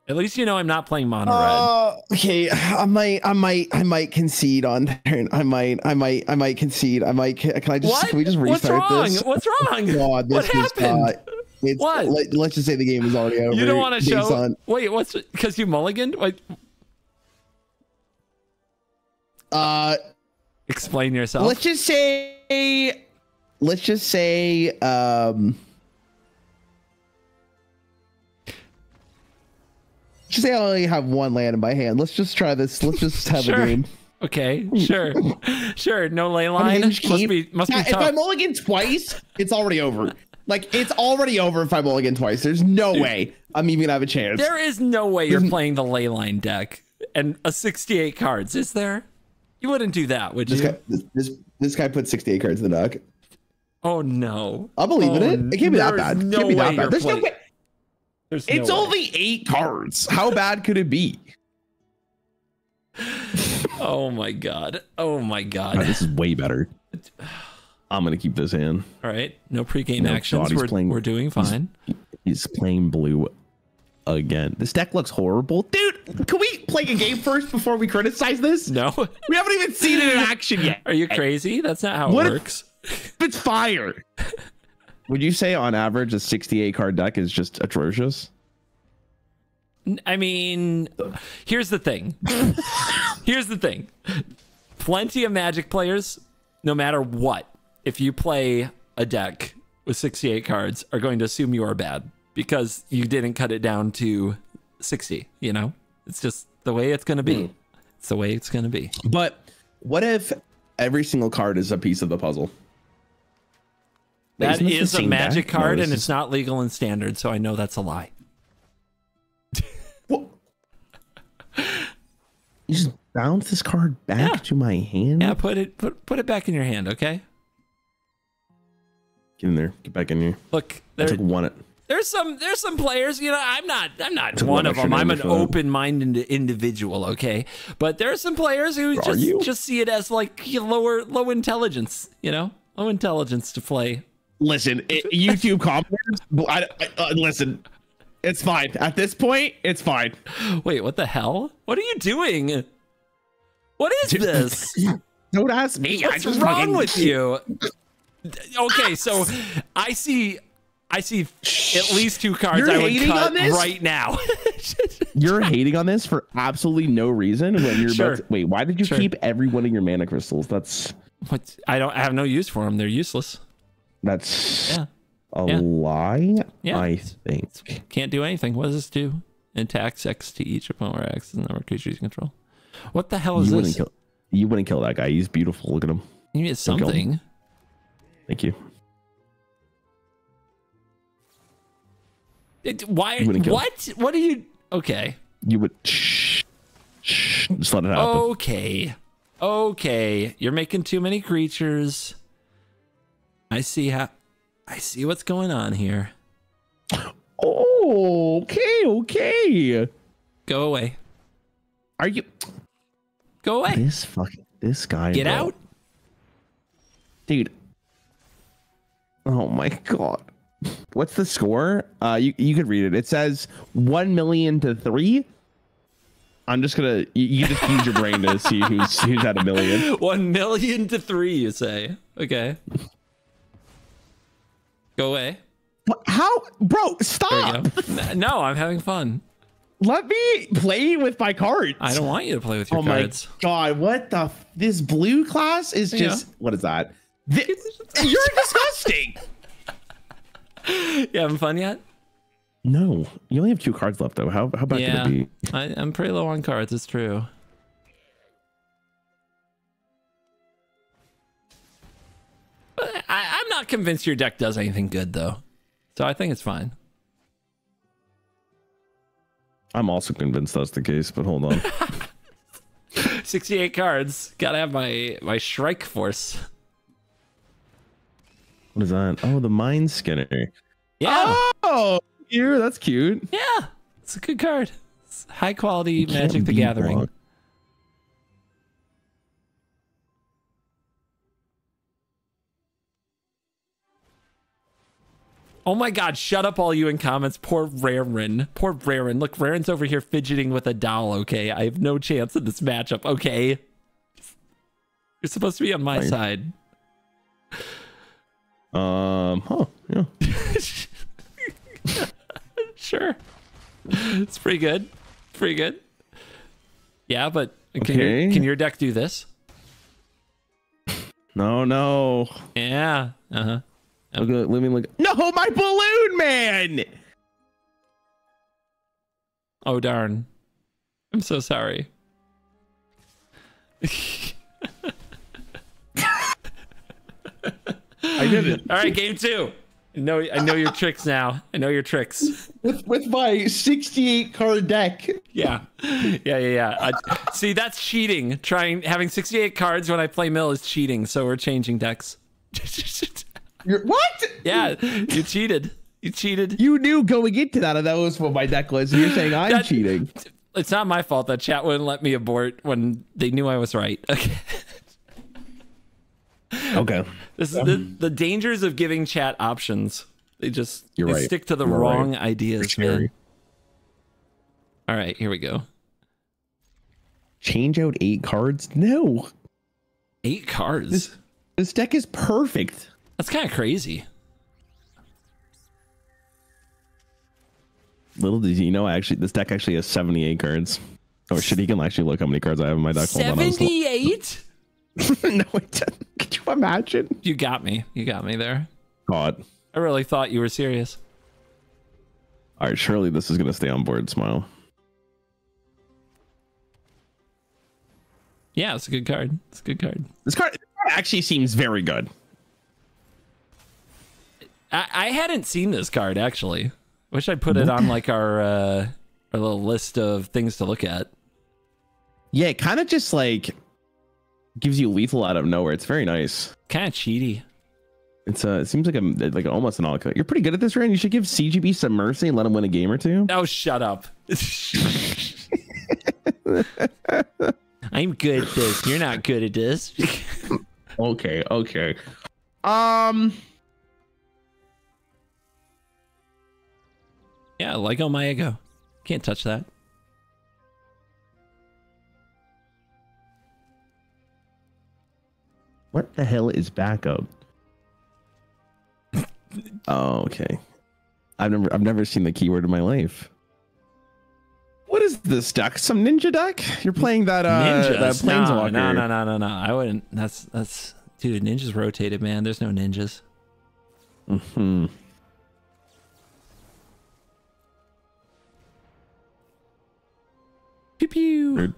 At least you know I'm not playing mono red. Uh, okay, I might, I might, I might concede on there. I might, I might, I might concede. I might. Can I just? What? Can we just What's restart wrong? this? What's wrong? God, what this is happened? It's, What? Let, us just say the game is already over. you don't want to show? on- Wait, what's because you mulliganed? Wait, uh, explain yourself. let's just say, let's just say, um, just say I only have one land in my hand. Let's just try this. Let's just have Sure. a game. Okay, sure, sure. No ley line. Must be must Yeah, be if I mulligan twice, it's already over. Like it's already over if I mulligan twice. There's no way I'm even gonna have a chance. There is no way you're playing the ley line deck and a 68 cards. Is there? You wouldn't do that, would This you? guy, this, this this guy put 68 cards in the deck. Oh no. I'll believe in Oh, it. It can't be that bad. It No can't be that way bad. There's no way. There's It's no way. only eight cards. How bad could it be? Oh my god. Oh my god. this is way better. I'm gonna keep this in. All right. No pregame No, actions. God, we're, playing- we're doing fine. He's playing blue again. This deck looks horrible, dude. Can we play a game first before we criticize this? No. We haven't even seen it in action yet. Are you crazy? That's not how What it if- works. It's fire. Would you say on average a 68 card deck is just atrocious? I mean, here's the thing. here's the thing. Plenty of Magic players, no matter what, if you play a deck with 68 cards, are going to assume you are bad because you didn't cut it down to 60. You know, it's just the way it's going to be. Hmm. It's the way it's going to be. But what if every single card is a piece of the puzzle? Wait, That isn't is a Magic deck? Card, this and is- it's not legal in standard, so I know that's a lie. What? You just bounce this card back Yeah. to my hand. Yeah, put it put put it back in your hand, okay? Get in there. Get back in here. Look, I took one. It. there's some there's some players you know i'm not i'm not one one of them i'm an damage for that. open-minded individual okay but there are some players who Are just you? just see it as like lower low intelligence you know low intelligence to play Listen, it, YouTube comments. I, I, uh, listen, it's fine. At this point, it's fine. wait what the hell what are you doing what is this Don't ask me. I what's just wrong fucking- with you okay so i see i see at least two cards You're i would hating cut on this? right now You're hating on this for absolutely no reason. When you're Sure. about to, wait, why did you Sure. keep every one of your mana crystals? That's what i don't I have no use for them they're useless that's yeah a Yeah. lie. Yeah. I think. Can't do anything. What does this do? Attacks X to each opponent or X is the number of creatures you control. What the hell is You this? wouldn't kill. You wouldn't kill that guy. He's beautiful. Look at him. You need something. Thank you. It- why? You What? What are you? Okay. You would. Shh. Shh. Just let it happen. Okay. Okay. You're making too many creatures. I see how. I see what's going on here. Oh, okay, okay. Go away. Are you Go away. this fucking this guy? Get bro. out. dude. Oh my god. What's the score? Uh, you you could read it. It says one million to three. I'm just gonna you, you just use your brain to see who's who's at a million. One million to three. You say? Okay. Go away. What- How, bro? Stop! no, I'm having fun. Let me play with my cards. I don't want you to play with your Oh cards. my god! What the? f- This blue class is Yeah. just what is that? You're disgusting. You having fun yet? No, you only have two cards left though. How how bad yeah, can it be? I, I'm pretty low on cards. It's true. Not convinced your deck does anything good though, so I think it's fine. I'm also convinced that's the case, but hold on. 68 cards. Gotta have my my Shrike Force. what is that? Oh, the Mindskinner. Yeah, Oh, here, that's cute. yeah, it's a good card. It's high quality Magic the Gathering. wrong. Oh my god, shut up all you in comments. Poor Rarran. Poor Rarran. Look, Rarran's over here fidgeting with a doll, okay? I have no chance in this matchup, okay? You're supposed to be on my side. Um, huh, yeah. Sure. It's pretty good. Pretty good. Yeah, but can, your, can your deck do this? No, no. Yeah. Uh-huh. Look at, let me look. No, my balloon man. Oh darn. I'm so sorry. I did it. All right, game two. know I know your tricks now. I know your tricks. with with my 68 card deck. Yeah, yeah, yeah, yeah. Uh, see, that's cheating. Trying having 68 cards when I play mill is cheating. So we're changing decks. You're, what? yeah, you cheated. You cheated. You knew going into that and that was what my deck was. and You're saying I'm That- cheating. It's not my fault that chat wouldn't let me abort when they knew I was right. Okay. Okay. This is the, um, the dangers of giving chat options. They just You're they right. stick to the You're right. wrong ideas, Scary. man. All right, here we go. Change out eight cards? No. Eight cards. This- This deck is perfect. That's kind of crazy. Little did you know, actually, this deck actually has 78 cards. Oh shit, he can actually look how many cards I have in my deck. Hold on, I was- 78? no, it doesn't. Could you imagine? You got me. You got me there. God. I really thought you were serious. All right, surely this is gonna stay on board. Smile. Yeah, it's a good card. It's a good card, this card actually seems very good. I, I hadn't seen this card actually. Wish I'd put it on like our uh, our little list of things to look at. Yeah, it kind of just like gives you lethal out of nowhere. It's very nice. Kind of cheaty. It's uh, it seems like a like almost an all. You're pretty good at this, Rand. You should give CGB some mercy and let him win a game or two. Oh, shut up. I'm good at this. You're not good at this. Okay, okay. Um, yeah, Lego my ego. Can't touch that. what the hell is backup? oh, okay. I've never I've never seen the keyword in my life. What is this deck? Some ninja deck? You're playing that uh that ninjas? No, planeswalker. no, no, no, no, no. I wouldn't. That's that's dude. Ninjas rotated, man. There's no ninjas. Hmm. Pew pew. Rude.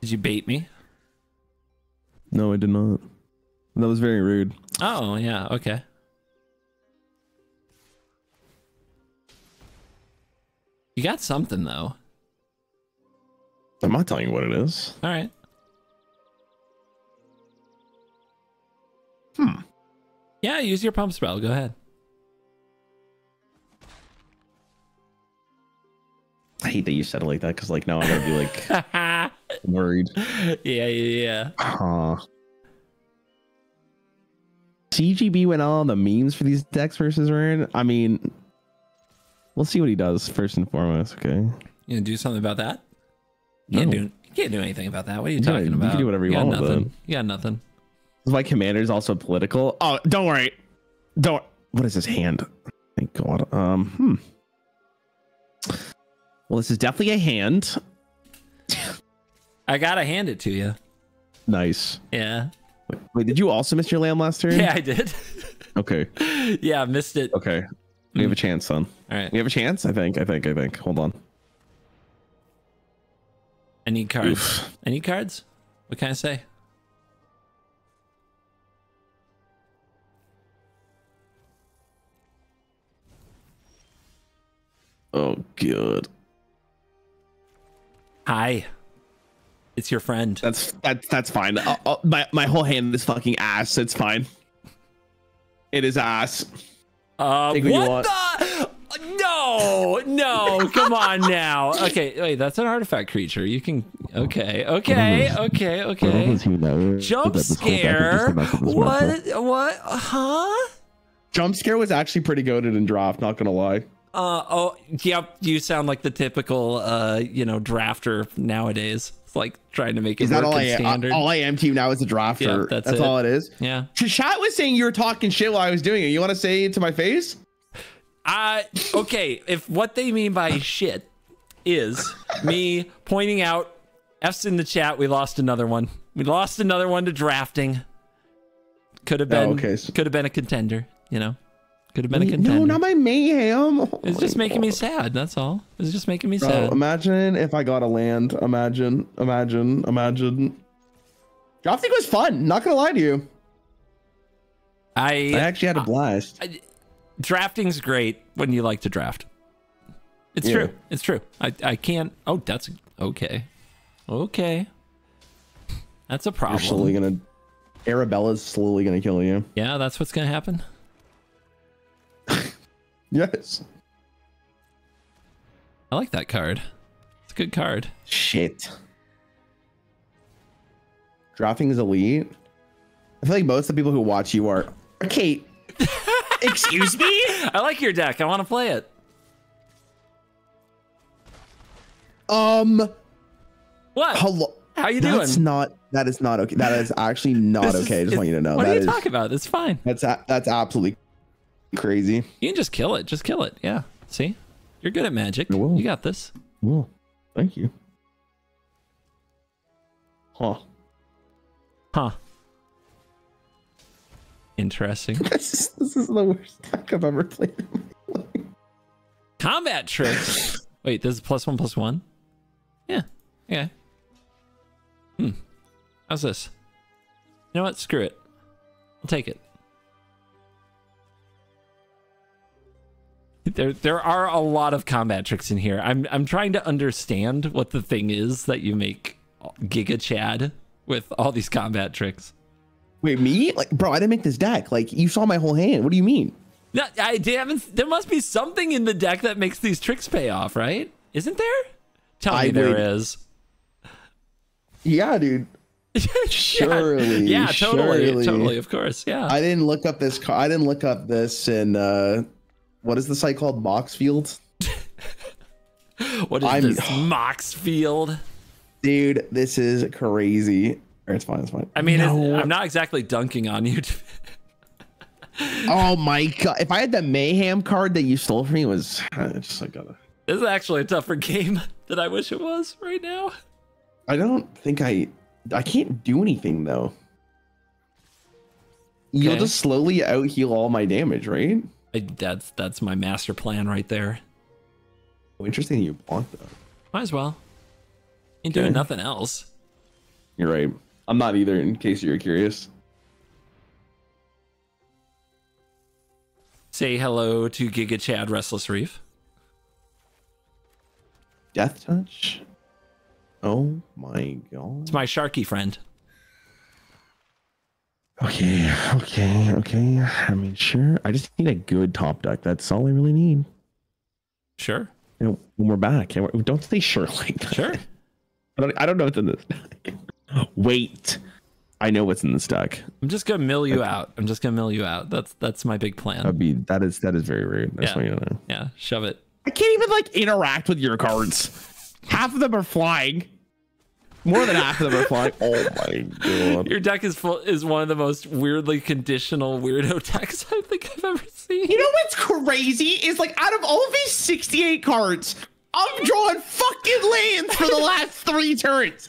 Did you bait me? No, I did not. That was very rude. Oh yeah. Okay. You got something though. I'm not telling you what it is. All right. Hmm. Yeah, use your pump spell. Go ahead. I hate that you said it like that because like now I'm gonna be like worried. yeah, yeah. yeah. Huh. CGB went all on the memes for these decks versus Rand. I mean, we'll see what he does first and foremost. Okay. You gonna do something about that? You can't No. do. You can't do anything about that. What are you Yeah, talking about? you can do whatever you got want with nothing. You got nothing. Is why Commander is also political. Oh, don't worry. Don't. What is his hand? Thank God. Um. Hmm. Well, this is definitely a hand. I gotta hand it to you. Nice. Yeah. Wait, did you also miss your lamb last turn? Yeah, I did. Okay. yeah, I missed it. Okay. We have a chance, son. All right. We have a chance. I think. I think. I think. Hold on. I need cards. Oof. I need cards. What can I say? Oh, good. Hi. It's your friend. That's that's that's fine. Uh, uh, my my whole hand is fucking ass. It's fine. It is ass. Uh, what what the? No, no, come on now. Okay, wait, that's an artifact creature. You can. Okay, okay, okay, okay. Jump scare. What? What? Huh? Jump scare was actually pretty goaded in draft, not gonna lie. Uh oh. Yep. You sound like the typical, uh, you know, drafter nowadays. It's like trying to make it Is that all I am? standard. All I am to you now is a drafter. Yeah, that's that's it. all it is. yeah. Chat was saying you were talking shit while I was doing it. You want to say it to my face? Uh, okay, if what they mean by shit is me pointing out F's in the chat, we lost another one. We lost another one to drafting. Could have been Oh, okay. could have been a contender, you know. Could have been a No, not my mayhem. it's just making me oh. sad, that's all. It's just making me Bro, sad. imagine if I got a land. Imagine, imagine, imagine. Drafting was fun. Not gonna lie to you. I, I actually had a blast. drafting's great when you like to draft. It's Yeah. true. It's true. I I can't. Oh, that's okay. Okay. That's a problem. You're slowly problem. gonna. Arabella's slowly gonna kill you. Yeah, that's what's gonna happen. Yes. I like that card. It's a good card. Shit. Drafting is elite. I feel like most of the people who watch you are. Kate. Excuse me? I like your deck. I want to play it. Um. What? Hello. How you doing? That's doing? not. That is not okay. That is actually not This is- okay. I just want you to know. What that are you is- talking about? It's fine. That's a, that's absolutely crazy. You can just kill it. Just kill it. Yeah. See? You're good at magic. You got this. Well, thank you. Huh. Huh. Interesting. This is this is the worst deck I've ever played. Combat tricks. Wait, this is plus one plus one? Yeah. Okay. Hmm. How's this? You know what? Screw it. I'll take it. There, there are a lot of combat tricks in here. I'm, I'm trying to understand what the thing is that you make Giga Chad with all these combat tricks. Wait, me? Like, bro, I didn't make this deck. Like, you saw my whole hand. What do you mean? No, I haven't. There must be something in the deck that makes these tricks pay off, right? Isn't there? Tell me I there would- is. Yeah, dude. Surely, Yeah, totally, surely. totally. Of course, yeah. I didn't look up this. I didn't look up this in uh, what is the site called? Moxfield. what is I'm- this Moxfield? Dude, this is crazy. Or It's fine. It's fine. I mean, No. I'm not exactly dunking on you. Oh my god! If I had the mayhem card that you stole from me, it was I just I gotta. this is actually a tougher game than I wish it was right now. I don't think I. I can't do anything though. You'll just slowly out heal all my damage, right? That's that's my master plan right there. Oh, interesting. You want that. Might as well. Ain't doing nothing else. You're right. I'm not either. In case you're curious. Say hello to Giga Chad Restless Reef. Death touch. Oh my god. It's my Sharky friend. Okay, okay, okay. I mean, sure. I just need a good top deck. That's all I really need. Sure, You know, when we're back, don't say sure like that. sure. I don't, I don't know what's in this deck. Wait, I know what's in this deck. I'm just gonna mill you out. I'm just gonna mill you out. That's that's my big plan. That'd be that is that is very rude. That's Yeah. what you know. yeah, shove it. I can't even like interact with your cards. Half of them are flying. More than half of them are flying. Oh my god. Your deck is full is one of the most weirdly conditional weirdo decks I think I've ever seen. You know what's crazy is like out of all of these 68 cards, I'm drawing fucking lands for the last three turns.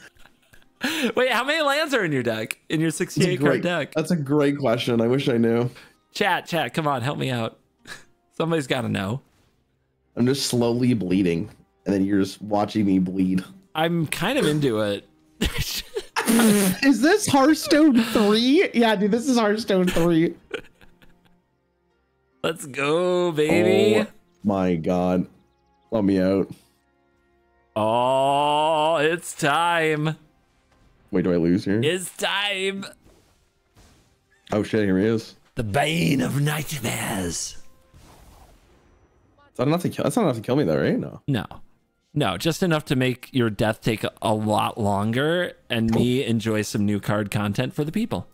Wait, how many lands are in your deck? In your 68 card deck? That's a great question. I wish I knew. Chat, chat, come on, help me out. Somebody's got to know. I'm just slowly bleeding, and then you're just watching me bleed. I'm kind of into it. Is this Hearthstone 3? Yeah, dude, this is Hearthstone 3. Let's go, baby. Oh my god. Let me out. Oh, it's time. Wait, do I lose here? It's time. Oh shit, here he is. The bane of nightmares. That's not enough to kill. That's not enough to kill me, though, right? No. No. No, just enough to make your death take a, lot longer and me enjoy some new card content for the people.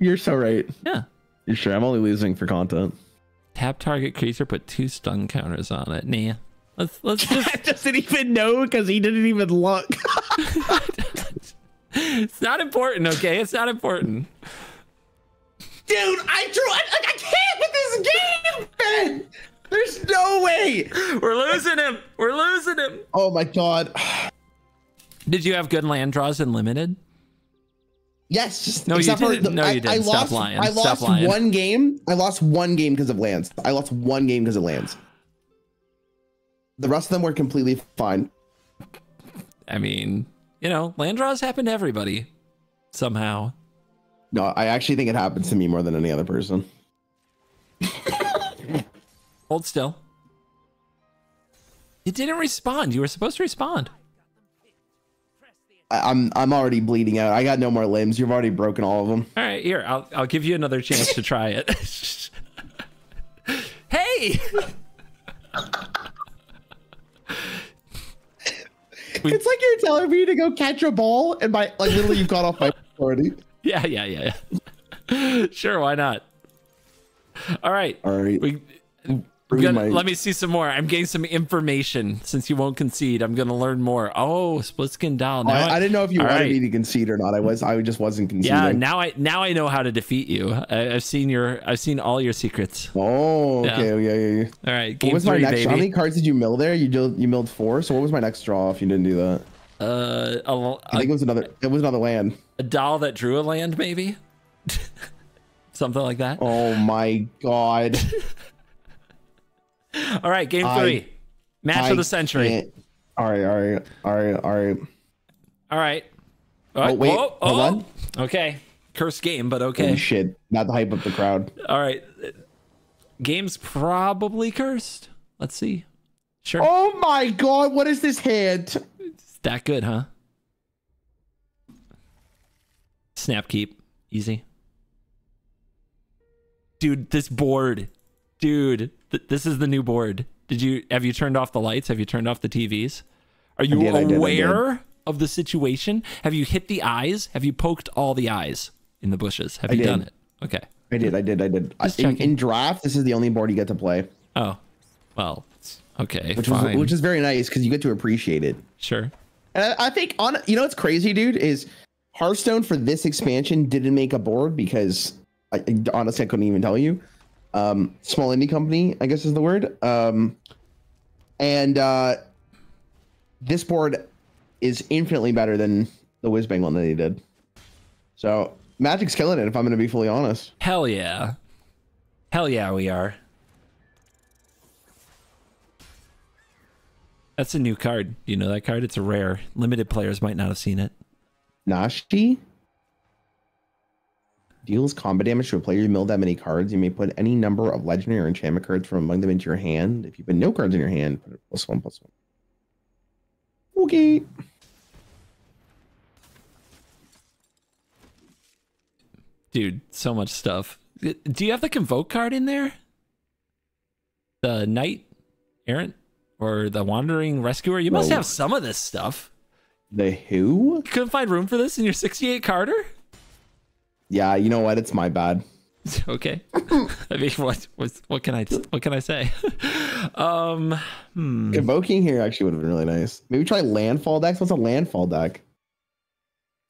You're so right. Yeah. You're sure? I'm only losing for content. Tap target creature, put two stun counters on it. Nah. Let's let's just doesn't even know because he didn't even look. it's not important, okay? It's not important. Dude, I drew I, like, I can't with this game, Ben. There's no way. We're losing him. We're losing him. Oh my god. Did you have good land draws in limited? Yes. Just, No, you didn't. No, you I, I didn't. Stop lost, lying. I Stop lost lying. one game. I lost one game because of lands. I lost one game because of lands. The rest of them were completely fine. I mean, you know, land draws happen to everybody somehow. No, I actually think it happens to me more than any other person. Hold still. You didn't respond. You were supposed to respond. I'm I'm already bleeding out. I got no more limbs. You've already broken all of them. All right, here. I'll I'll give you another chance to try it. hey. It's like you're telling me to go catch a ball, and by like literally you've got off my already. Yeah, yeah, yeah, yeah. sure, why not? All right. All right. We, gotta- my- let me see some more. I'm getting some information since you won't concede. I'm gonna learn more. Oh, Splitskin Doll. Now I, I didn't know if you wanted right. me to concede or not. I was I just wasn't conceding. Yeah, now I now I know how to defeat you. I, I've seen your I've seen all your secrets. oh, Yeah. okay, yeah, yeah, yeah. All right, What game was my three, next? How many cards did you mill there? You did, you milled four. So what was my next draw if you didn't do that? Uh, a, I think it was another. It was another land. a doll that drew a land, maybe. Something like that. Oh my god. All right, game I- three, match I of the century. can't- All right, all right, all right, all right. All right. Oh, wait, Whoa, hold oh. on. Okay, cursed game, but okay. Holy shit! Not to hype up the crowd. All right, game's probably cursed. Let's see. Sure, Oh my god! What is this hand? it's that good, huh? Snap keep, easy. Dude, this board, dude, th- this is the new board. Did you have you turned off the lights? Have you turned off the TVs? Are you did, I did, I aware of the situation? Have you hit the eyes? Have you poked all the eyes in the bushes? Have you did. done it? Okay. I did, I did, I did. Just in, in draft, this is the only board you get to play, Oh, well, okay, which fine, was which is very nice because you get to appreciate it. sure. And I, I think on you know what's crazy, dude, is Hearthstone for this expansion didn't make a board because I, I- honestly I couldn't even tell you. Um, small indie company, I guess is the word. Um, and uh, this board is infinitely better than the Whizbang one that they did. So Magic's killing it. If I'm going to be fully honest. Hell yeah, hell yeah, we are. That's a new card. Do you know that card? It's a rare. Limited players might not have seen it. Nashi deals combat damage to a player you mill that many cards. You may put any number of legendary or enchantment cards from among them into your hand. If you put no cards in your hand, put it plus one plus one. Okay. Dude, so much stuff. Uh, do you have the convoke card in there? The knight errant or the wandering rescuer? You must have some of this stuff. The who? You couldn't find room for this in your 68 Carter? Yeah, you know what? It's my bad. okay. I mean, what, what what can I what can I say? um, hmm. Invoking here actually would have been really nice. Maybe try landfall decks. What's a landfall deck?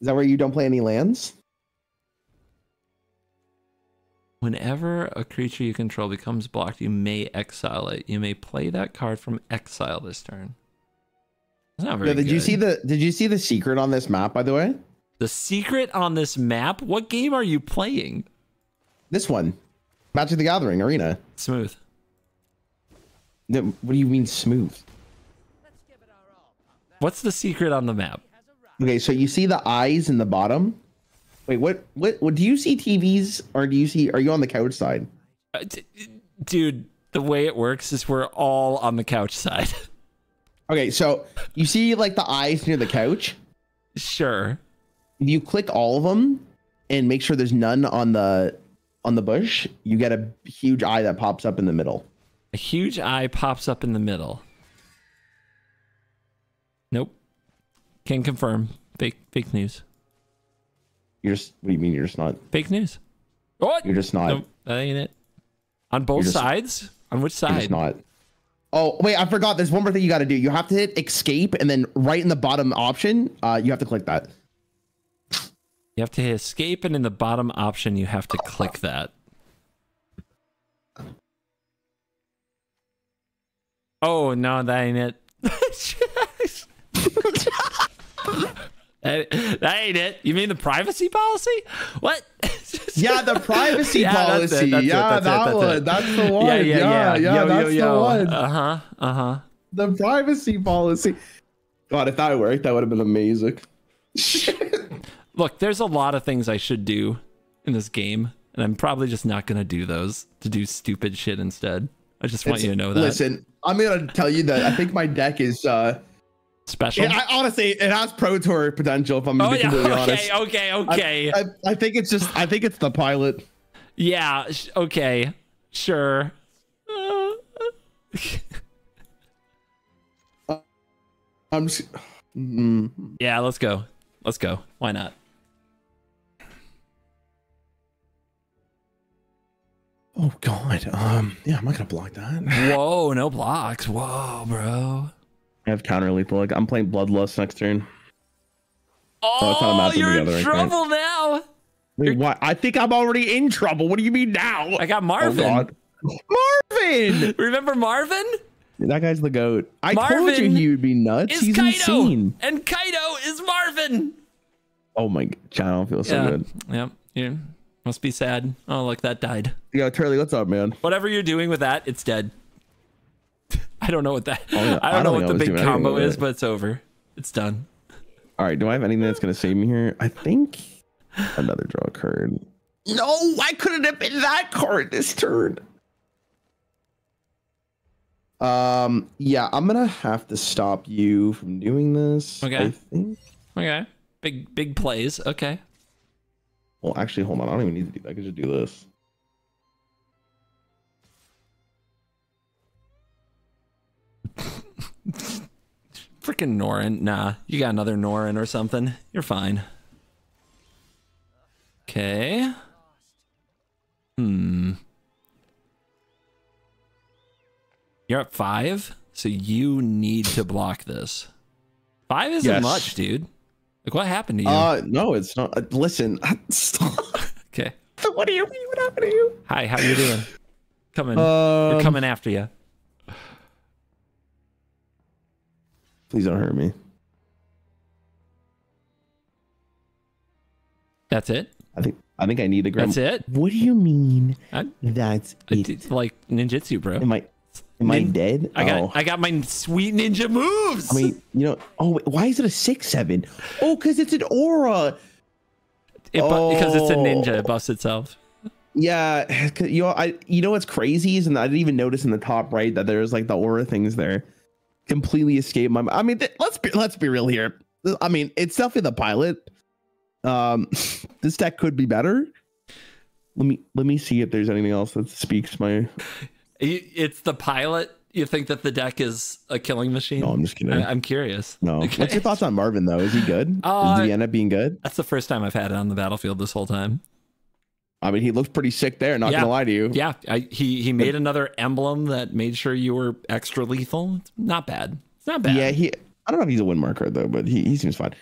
Is that where you don't play any lands? Whenever a creature you control becomes blocked, you may exile it. You may play that card from exile this turn. It's not very Yeah, did you see the Did you see the secret on this map? By the way, the secret on this map? What game are you playing? this one, Magic the Gathering Arena. Smooth. No, What do you mean smooth? What's the secret on the map? Okay, so you see the eyes in the bottom. Wait, what? What? What? Do you see TVs or do you see? Are you on the couch side? Uh, Dude, the way it works is we're all on the couch side. Okay, so you see like the eyes near the couch. sure. If you click all of them and make sure there's none on the on the bush, you get a huge eye that pops up in the middle. A huge eye pops up in the middle. Nope. Can confirm. Fake fake news. You're just. What do you mean? You're just not. Fake news. What? You're just not. Nope, that ain't it. On both just- sides? On which side? just not. Oh wait, I forgot. There's one more thing you got to do. You have to hit escape, and then right in the bottom option, uh, you have to click that. You have to hit escape, and in the bottom option, you have to click that. Oh no, that ain't it. that, that ain't it. You mean the privacy policy? What? Yeah, the privacy Yeah, that's it, policy. that's it, yeah, that's it, that that's one. it. That's the one. yeah, yeah, yeah. yeah. yo, that's yo, yo. the one. Uh huh. Uh huh. the privacy policy. God, if that worked, that would have been amazing. Look, there's a lot of things I should do in this game. and I'm probably just not gonna do those to do stupid shit instead. I just want It's- you to know that. Listen, I'm gonna tell you that I think my deck is. uh Special. yeah, I, honestly, it has pro tour potential. If I'm oh to be yeah. completely Okay. honest. Okay. Okay. I, I think it's just. I think it's the pilot. yeah. sh- Okay. Sure. Uh, I'm. Just, Mm. yeah. Let's go. Let's go. Why not? Oh God. Um. Yeah, I'm not gonna block that. Whoa. No blocks. Whoa, bro. I have counter lethal. Like, I'm playing Bloodlust next turn. Oh, it's not a match you're in together, I trouble now. Wait, what? I think I'm already in trouble. What do you mean now? I got oh Marvin. God. Marvin. Remember Marvin? That guy's the goat. I told you Marvin he would be nuts. He's Kaito, insane. and Kaito is Marvin. Oh my god, I don't feel so yeah. good. Yep. You must be sad. Oh, look, that died. Yeah, Charlie, what's up, man? Whatever you're doing with that, it's dead. I don't know what that. Oh, yeah. I don't know what the big combo is, but it's over. It's done. All right, do I have anything that's gonna save me here? I think another draw card. No, why couldn't have been that card this turn? Um. Yeah, I'm gonna have to stop you from doing this. Okay. I think. Okay. Big big plays. Okay. Well, actually, hold on. I don't even need to do that. I could just do this. Freaking Norin. Nah, you got another Norin or something. You're fine. Okay. Hmm. You're at five, so you need to block this. Five isn't Yes. much, dude. Like, what happened to you? Uh, no, it's not. Uh, listen, stop. okay. what do you mean? What happened to you? Hi, how you doing? Coming. Um, We're coming after you. Please don't hurt me. That's it. I think I think I need the grim. That's it. What do you mean? I, That's it. like ninjutsu, bro. Am I am I dead? I got Oh. I got my sweet ninja moves. I mean, you know. Oh, wait, why is it a six seven? Oh, because it's an aura. It bu- because it's a ninja, Oh. it buffs itself. Yeah, you know, I you know what's crazy is, and I didn't even notice in the top right that there's like the aura things there. Completely escaped my. I mean, th- let's be let's be real here. I mean, it's definitely the pilot. Um, this deck could be better. Let me let me see if there's anything else that speaks my. It's the pilot. You think that the deck is a killing machine? No, I'm just kidding. I, am curious. no, Okay. what's your thoughts on Marvin though? Is he good? Uh, Did he end up being good? That's the first time I've had it on the battlefield this whole time. I mean, he looked pretty sick there. Not Yeah. gonna lie to you. Yeah, I, he he made another emblem that made sure you were extra lethal. It's not bad. It's not bad. Yeah, he. I don't know if he's a win marker though, but he, he seems fine.